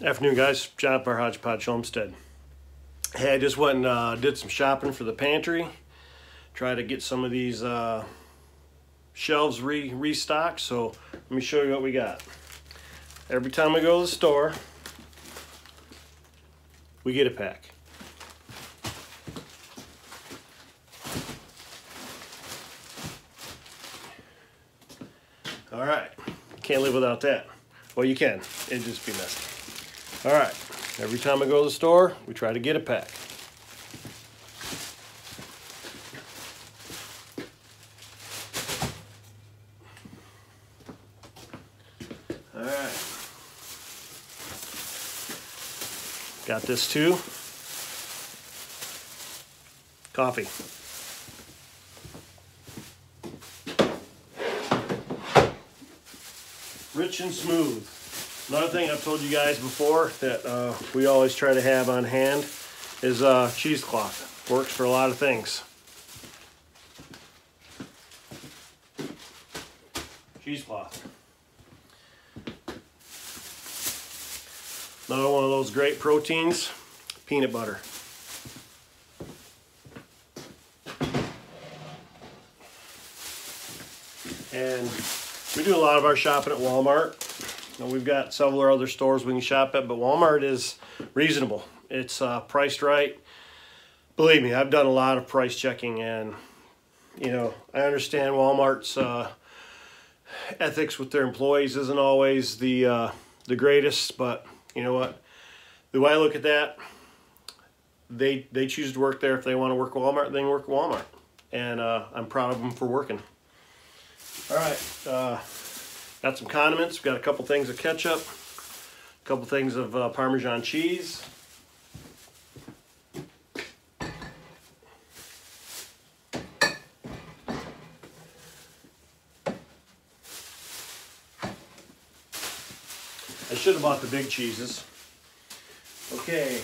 Afternoon, guys. John Par Hodgepodge Homestead. Hey, I just went and uh, did some shopping for the pantry. Try to get some of these uh, shelves re restocked. So let me show you what we got. Every time I go to the store, we get a pack. All right, can't live without that. Well, you can. It'd just be messy. All right, every time I go to the store, we try to get a pack. All right. Got this too. Coffee. Rich and smooth. Another thing I've told you guys before that uh, we always try to have on hand is uh, cheesecloth. Works for a lot of things. Cheesecloth. Another one of those great proteins, peanut butter. And we do a lot of our shopping at Walmart. We've got several other stores we can shop at, but Walmart is reasonable. It's uh, priced right. Believe me, I've done a lot of price checking, and you know I understand Walmart's uh, ethics with their employees isn't always the uh, the greatest, but you know what? The way I look at that, they they choose to work there. If they want to work at Walmart, they can work at Walmart, and uh, I'm proud of them for working. All right, uh, got some condiments. We've got a couple things of ketchup, a couple things of uh, Parmesan cheese. I should have bought the big cheeses. Okay.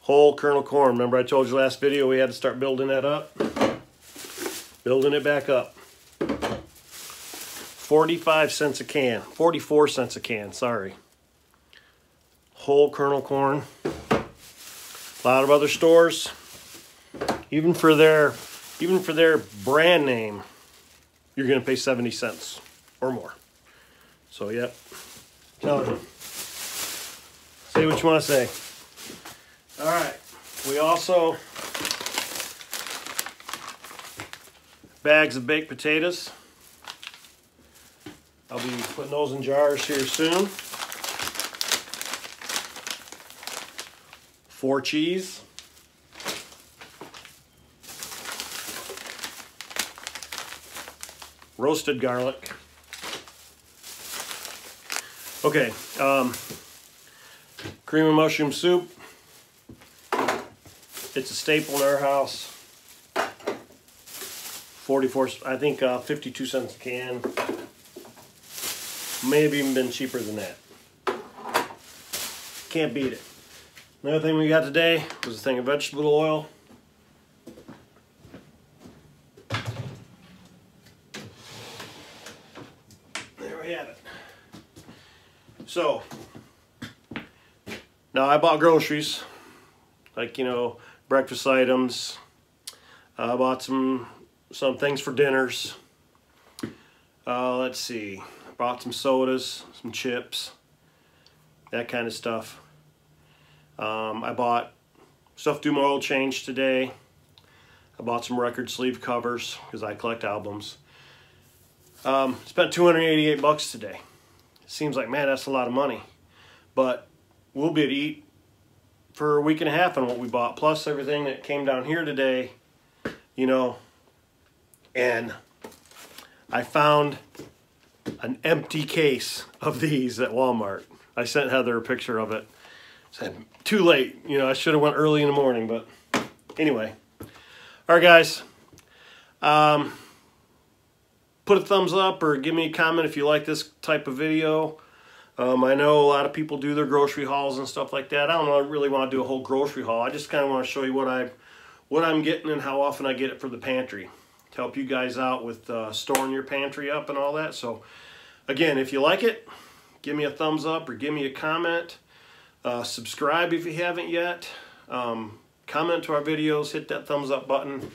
Whole kernel corn. Remember I told you last video we had to start building that up? Building it back up. 45 cents a can. 44 cents a can, sorry. Whole kernel corn. A lot of other stores, even for their even for their brand name, you're gonna pay 70 cents or more. So yep. Telling you. Say what you want to say. All right. We also bags of baked potatoes. I'll be putting those in jars here soon. Four cheese. Roasted garlic. Okay, um, cream and mushroom soup. It's a staple in our house. 44, I think uh, 52 cents a can. Maybe even been cheaper than that. Can't beat it. Another thing we got today was a thing of vegetable oil. There we have it. So, now I bought groceries, like, you know, breakfast items. I bought some, some things for dinners. Uh, let's see, bought some sodas, some chips, that kind of stuff. Um, I bought stuff to do my oil change today. I bought some record sleeve covers because I collect albums. Um, spent 288 bucks today. Seems like, man, that's a lot of money. But we'll be able to eat for a week and a half on what we bought, plus everything that came down here today, you know. And I found an empty case of these at Walmart. I sent Heather a picture of it. Said, too late. You know, I should have went early in the morning, but anyway. All right, guys. Um, put a thumbs up or give me a comment if you like this type of video. Um, I know a lot of people do their grocery hauls and stuff like that. I don't really want to do a whole grocery haul. I just kind of want to show you what I, what I'm getting and how often I get it for the pantry to help you guys out with uh, storing your pantry up and all that. So, again, if you like it, give me a thumbs up or give me a comment. Uh, subscribe if you haven't yet. Um, comment to our videos, hit that thumbs up button.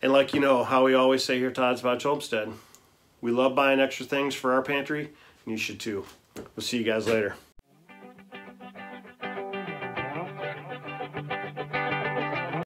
And like you know, how we always say here Hodgepodge Homestead, we love buying extra things for our pantry, and you should too. We'll see you guys later.